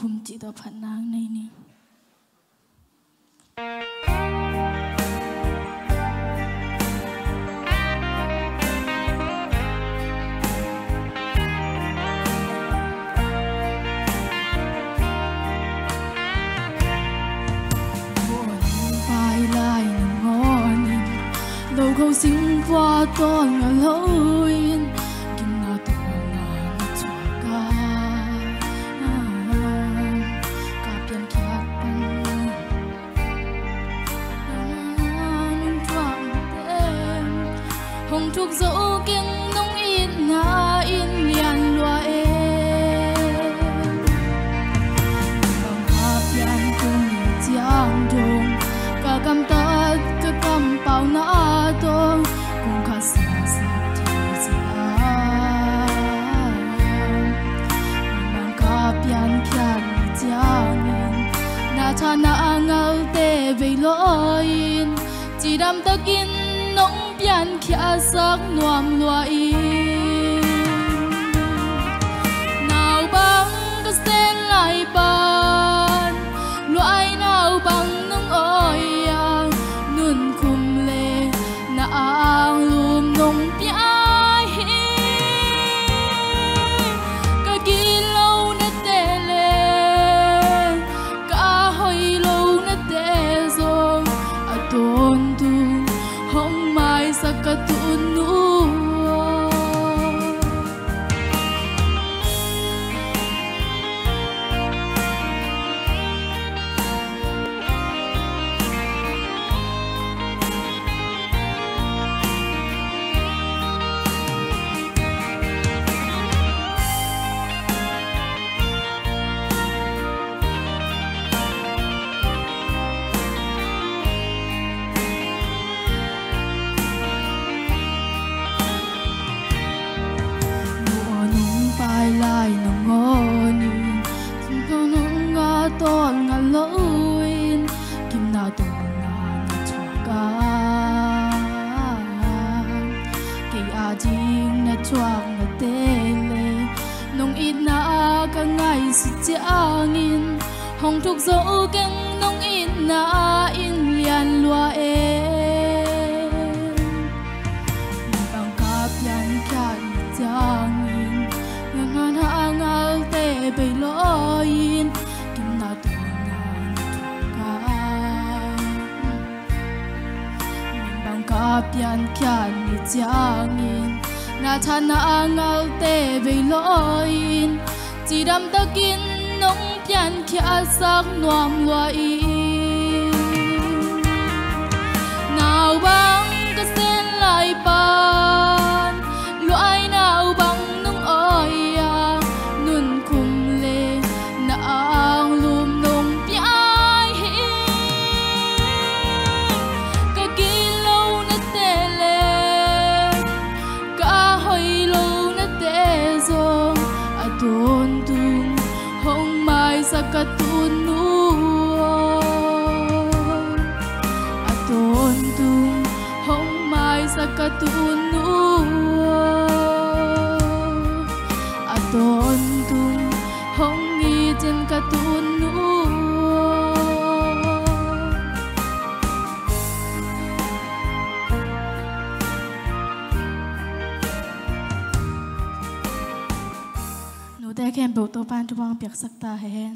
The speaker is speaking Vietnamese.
คุมจิตพันนางในนี้ đâu không sinh qua con ngờ lối hồng thuộc dỗ kiêng nông in na in liền loa em bằng hạt pian cùng giang đông, cả cam tất cả cam bao na to cùng cả xa xa thì giang mang ka pian pian giang in na cha na angal te ve loin chỉ đam tất in nong bian khia sak nuam nuai ka ngay su hồng Hong thúc dẫu keng in na in liền loa em bằng cáp yan khan giang in ngang ngang hangal te bay loin kim na tu na bằng cáp yan khan giang in na chan na angal te bay loin chỉ đam ta kin nong pian kia sak nuam lua adon tung hong mai sa ka tu nu aton tung hong mai sa ka tu nu aton tung แค่มเบลตัวปานทุบังเปียกสักตาเห็น